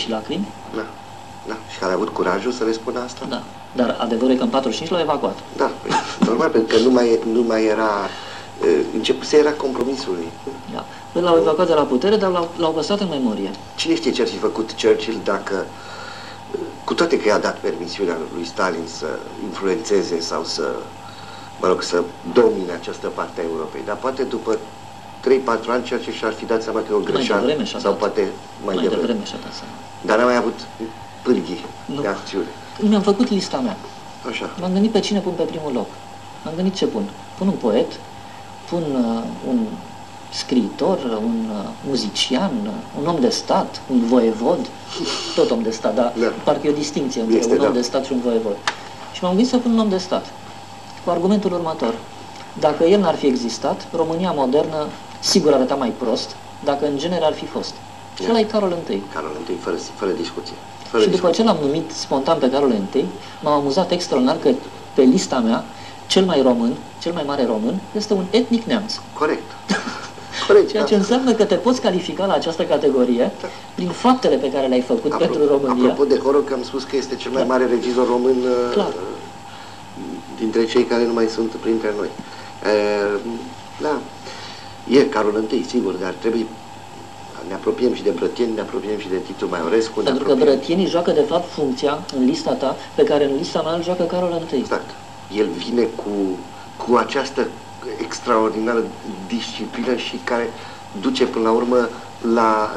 și lacrimi. Da. Da. Și care a avut curajul să le spună asta? Da. Dar adevărul e că în 45 l-au evacuat. Da, păi, normal, pentru că nu mai, nu mai era... uh, Începuse era compromisului. Da. Îl au evacuat de la putere, dar l-au, l-au păstrat în memorie. Cine știe ce ar fi făcut Churchill dacă, uh, cu toate că i-a dat permisiunea lui Stalin să influențeze sau să, mă rog, să domine această parte a Europei, dar poate după 3-4 ani ceea ce și-ar fi dat seama că e o greșeală, devreme și-a sau dat. poate mai, Mai devreme. devreme și-a dat seama. Dar n-a mai avut pârghii Nu. de acțiune. Când mi-am făcut lista mea, Așa. m-am gândit pe cine pun pe primul loc. M-am gândit ce pun. Pun un poet, pun uh, un scriitor, un uh, muzician, uh, un om de stat, un voievod, tot om de stat, dar Da. parcă e o distinție între Este, un om da. de stat și un voievod. Și m-am gândit să pun un om de stat, cu argumentul următor. Dacă el n-ar fi existat, România modernă sigur arăta mai prost, dacă în genere ar fi fost. Și Da. ăla e Carol I. Carol I, fără, fără discuție. Fără Și după discuție. ce l-am numit spontan pe Carol I, m-am amuzat extraordinar că pe lista mea, cel mai român, cel mai mare român, este un etnic neamț. Corect. Corect, Ceea da. ce înseamnă că te poți califica la această categorie Da. prin faptele pe care le-ai făcut Apro- pentru România. Apropo de Horov, că am spus că este cel mai Da. mare regizor român uh, Clar. dintre cei care nu mai sunt printre noi. Uh, Da, e Carol I, sigur, dar trebuie ne apropiem și de Brătieni, ne apropiem și de Titu Maiorescu, ne Pentru că apropiem... brătienii joacă de fapt funcția în lista ta pe care în lista mea îl joacă Carol I. Exact. El vine cu, cu această extraordinară disciplină și care duce până la urmă la,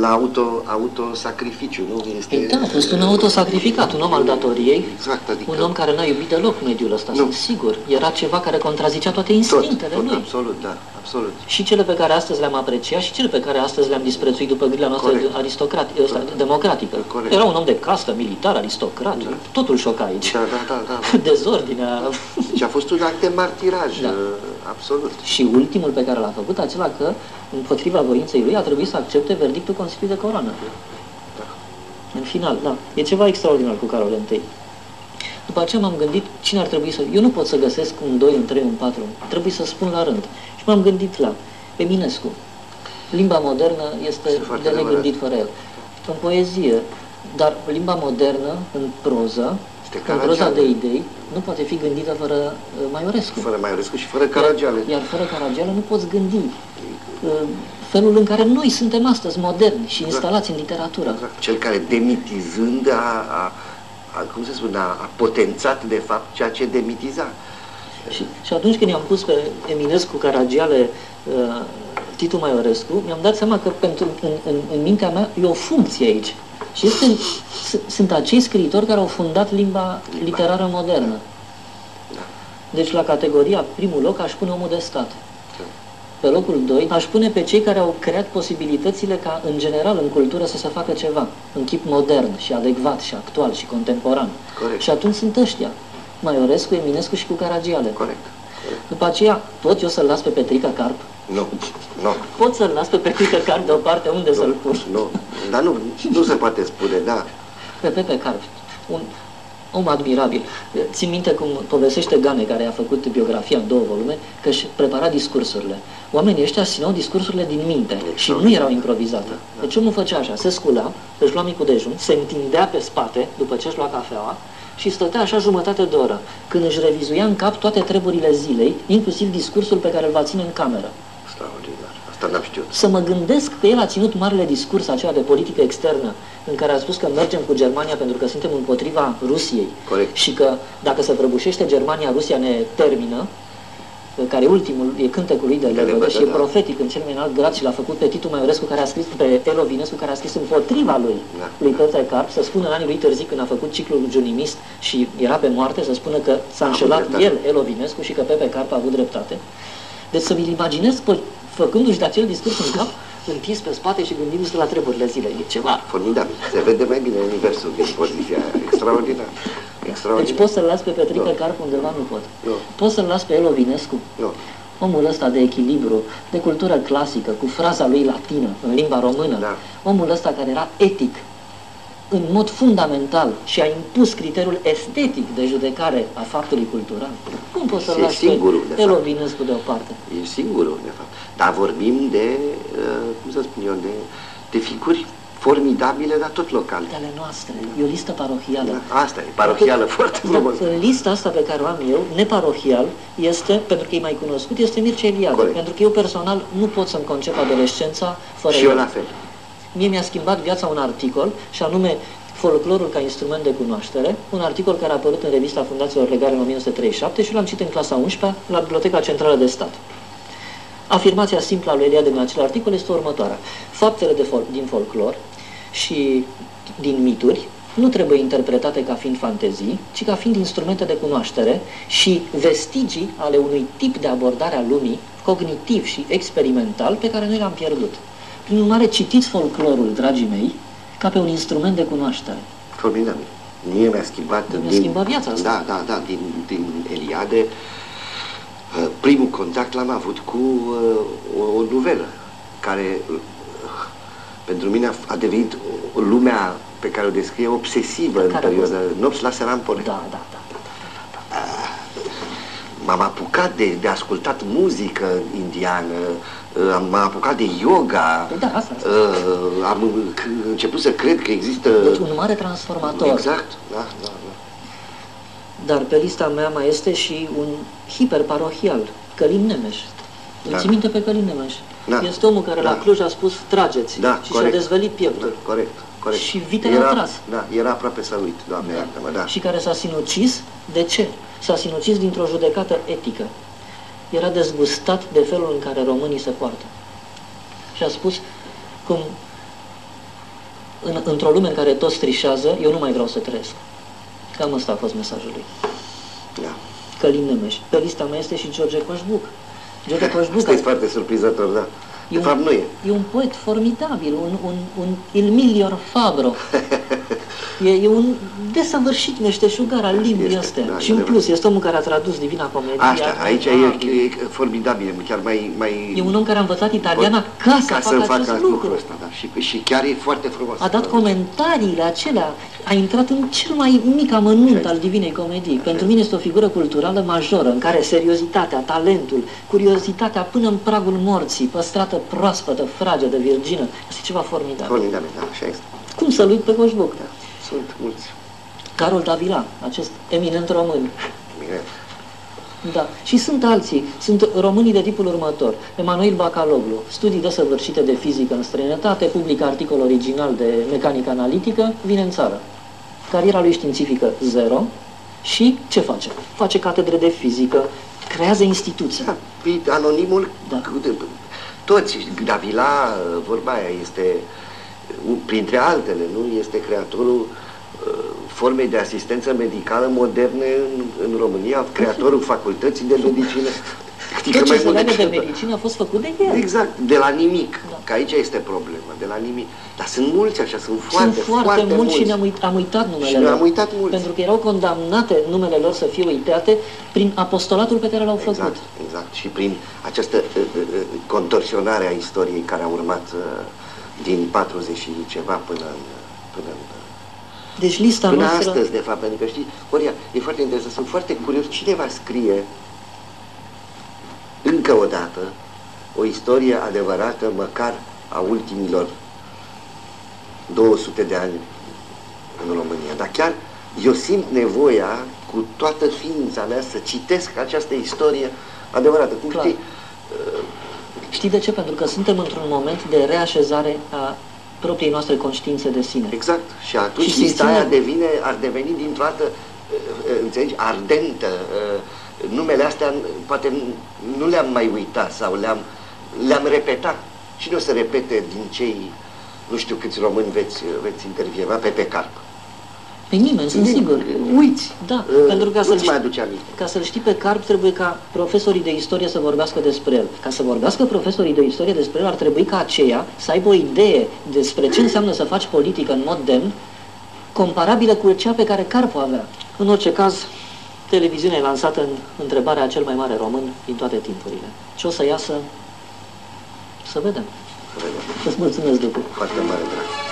la auto, autosacrificiu, nu? Este... Păi da, a fost un autosacrificat, un om al datoriei, Exact, adică... un om care n-a iubit deloc mediul ăsta, Nu. sunt sigur. Era ceva care contrazicea toate tot, instinctele tot, lui. absolut, da, absolut. Și cele pe care astăzi le-am apreciat și cele pe care astăzi le-am disprețuit după grila noastră Corect. aristocrat, ăsta, democratică. Corect. Era un om de castă, militar, aristocrat, Da. totul șoca aici. Da, da, da, da. Dezordinea. Deci a fost un act de martiraj, Da. Uh, absolut. Și ultimul pe care l-a făcut, acela că, împotriva voinței lui, a trebuit să accepte verdictul Consiliului de Coroană. Da. În final, da. E ceva extraordinar cu Carol I. După aceea m-am gândit cine ar trebui să... Eu nu pot să găsesc un 2, un 3, un 4. Trebuie să spun la rând. Și m-am gândit la Eminescu. Limba modernă este Este foarte de negândit adevărat. fără el. În poezie, dar limba modernă, în proză, Este în proza Caragiale. de idei, nu poate fi gândită fără uh, Maiorescu. Fără Maiorescu și fără Caragiale. Iar, iar fără Caragiale nu poți gândi uh, felul în care noi suntem astăzi moderni și instalați în literatură. Exact. Cel care demitizând a, a, a, cum se spune, a, a potențat de fapt ceea ce demitiza. Și, și atunci când i-am pus pe Eminescu, Caragiale, uh, Titu Maiorescu, mi-am dat seama că pentru, în, în, în mintea mea e o funcție aici. Și este, s- sunt acei scriitori care au fundat limba literară modernă. Da. Deci la categoria primul loc aș pune omul de stat. Pe locul 2 aș pune pe cei care au creat posibilitățile ca în general în cultură să se facă ceva în chip modern și adecvat și actual și contemporan. Corect. Și atunci sunt ăștia. Maiorescu, Eminescu și cu Caragiale. Corect. Corect. După aceea, pot eu să-l las pe Petrica Carp? Nu, nu. Pot să-l las pe Petrica Carp deoparte unde să-l pun? Nu, dar nu, nu se poate spune, da. Pe Pepe Carp, un om admirabil. Țin minte cum povestește Gane, care a făcut biografia în două volume, că își prepara discursurile. Oamenii ăștia țineau discursurile din minte și nu erau improvizate. Deci omul făcea așa, se scula, își lua micul dejun, se întindea pe spate după ce își lua cafeaua și stătea așa jumătate de oră, când își revizuia în cap toate treburile zilei, inclusiv discursul pe care îl va ține în cameră. Extraordinar. Asta n-am știut. Să mă gândesc că el a ținut marele discurs acela de politică externă, în care a spus că mergem cu Germania pentru că suntem împotriva Rusiei. Corect. Și că dacă se prăbușește Germania, Rusia ne termină, care e ultimul, e cântecul lui de Lebădă, Lebădă și e da. profetic în cel mai înalt grad și l-a făcut pe Titu Maiorescu, care a scris pe Elo Vinescu, care a scris împotriva lui, Da. lui Petre Carp, să spună în anii lui târzii când a făcut ciclul junimist și era pe moarte, să spună că s-a avut înșelat dreptate. el, Elo Vinescu, și că Pepe Carp a avut dreptate. Deci să mi-l imaginez pe, făcându-și de acel discurs în cap, întins pe spate și gândindu-se la treburile zilei. E ceva. Formidabil. Se vede mai bine universul din poziția aia. Extraordinar. Deci Extraordinar. poți să-l las pe Petrică Nu. Carp undeva? Nu pot. Nu. Poți să-l las pe Elo Vinescu? Nu. Omul ăsta de echilibru, de cultură clasică, cu fraza lui latină, în limba română. Da. Omul ăsta care era etic, în mod fundamental și a impus criteriul estetic de judecare a faptului cultural. Cum poți să-l Și e lași singurul, de pe Elo fapt. Vinescu deoparte? E singurul, de fapt. Dar vorbim de, uh, cum să spun eu, de, de figuri formidabile, dar tot locale. De ale noastre. E o listă parohială. Da, asta e, parohială, foarte frumos. În lista asta pe care o am eu, neparohial, este, pentru că e mai cunoscut, este Mircea Eliade. Corect. Pentru că eu personal nu pot să-mi concep adolescența fără Și el. eu la fel. Mie mi-a schimbat viața un articol, și anume Folclorul ca instrument de cunoaștere, un articol care a apărut în revista Fundațiilor Legale în 1937 și l-am citit în clasa 11 la Biblioteca Centrală de Stat. Afirmația simplă a lui Eliade în acel articol este următoarea. Faptele de fol- din folclor și din mituri nu trebuie interpretate ca fiind fantezii, ci ca fiind instrumente de cunoaștere și vestigii ale unui tip de abordare a lumii, cognitiv și experimental, pe care noi l-am pierdut. Prin urmare, citiți folclorul, dragii mei, ca pe un instrument de cunoaștere. Formidabil. Mie mi-a schimbat... Mi-a schimbat viața asta. Da, da, da, din, din Eliade. uh, Primul contact l-am avut cu uh, o, o novelă care uh, pentru mine a, a devenit o, lumea pe care o descrie obsesivă în Care a perioada Nopți la Serampore. Da, da, da. da. M-am apucat de, de ascultat muzică indiană, uh, am- m-am apucat de yoga, Păi da, asta, asta. uh, am c- început să cred că există... Deci un mare transformator. Exact, da, da, da. Dar pe lista mea mai este și un hiperparohial, Călin Nemeș. Îl Da. ții minte pe Călin Nemeș? Da. Este omul care la Da. Cluj a spus trageți Da, și corect. și-a dezvălit pieptul. Da, corect, corect. Și vitele era, au tras. Da, era aproape să uit, doamne, iartă-mă, da. Și care s-a sinucis. De ce? S-a sinucis dintr-o judecată etică. Era dezgustat de felul în care românii se poartă. Și a spus cum în, într-o lume în care toți trișează, eu nu mai vreau să trăiesc. Cam ăsta a fost mesajul lui. da. Călin Nemeș. Pe lista mea este și George Coșbuc. George Coșbuc Asta e foarte surprinzător, da. De un- fapt, nu e. E un poet formidabil, un, un, un Il Miglior Fabro. E, e un desăvârșit meșteșugar al limbii Este, astea. da, și în e plus, este omul care a tradus Divina Comedie. Asta, aici e, admirabil. e formidabil, chiar mai... mai E un om care a învățat italiana ca să ca facă să facă acest lucrul lucru. ăsta, da. Și, și chiar e foarte frumos. A dat comentariile acelea, a intrat în cel mai mic amănunt al Divinei Comedii. Pentru mine este o figură culturală majoră, în care seriozitatea, talentul, curiozitatea până în pragul morții, păstrată proaspătă, fragedă, virgină, este ceva formidabil. Formidabil, da, așa este. Cum să-l uit pe Coșbuc? Da. Sunt mulți. Carol Davila, acest eminent român. Bine. Da. Și sunt alții. Sunt românii de tipul următor. Emanuel Bacaloglu, studii desăvârșite de fizică în străinătate, publică articol original de mecanică analitică, vine în țară. Cariera lui științifică zero și ce face? Face catedre de fizică, creează instituții. Da, păi, anonimul, Da. cu- de- toți, Davila, vorba aia, este, uh, printre altele, nu, este creatorul uh, formei de asistență medicală moderne în, în România, creatorul facultății de medicină. Știi Tot că ce mai se mult leagă de decât atât. medicină a fost făcut de el. Exact, de la nimic, Da. că aici este problema, de la nimic. Dar sunt mulți așa, sunt Sunt foarte, foarte, foarte mulți și ne-am uit, am uitat numele Și ne-am lor. uitat mulți. Pentru că erau condamnate numele lor să fie uitate prin apostolatul pe care l-au făcut. Exact, exact. Și prin această uh, uh, uh, contorsionare a istoriei care a urmat uh, din 40 și ceva până în, până în Deci lista Până noastră... astăzi, de fapt, pentru că știi, Horia, e foarte interesant, sunt foarte curios cine va scrie încă o dată o istorie adevărată, măcar a ultimilor 200 de ani în România. Dar chiar eu simt nevoia cu toată ființa mea să citesc această istorie adevărată. Cum Clar. știi, Știi de ce? Pentru că suntem într-un moment de reașezare a propriei noastre conștiințe de sine. Exact. Și atunci Și lista simțim- aia devine, ar deveni dintr-o dată, uh, uh, înțelegi, ardentă. Uh, Numele astea poate nu- nu le-am mai uitat sau le-am, le-am repetat. Cine o să repete din cei, nu știu câți români veți, veți intervieva pe pe carp? Pe nimeni, sunt sigur. Uiți! Da, Uh, pentru ca să-l Nu-ți mai știi, aduce aminte. ca să-l știi pe Carp, trebuie ca profesorii de istorie să vorbească despre el. Ca să vorbească profesorii de istorie despre el, ar trebui ca aceia să aibă o idee despre ce înseamnă să faci politică în mod demn, comparabilă cu cea pe care Carp o avea. În orice caz, televiziunea e lansată în întrebarea cel mai mare român din toate timpurile. Ce o să iasă? Să vedem. Să vedem. Îți mulțumesc, Ducu. Foarte mare drag.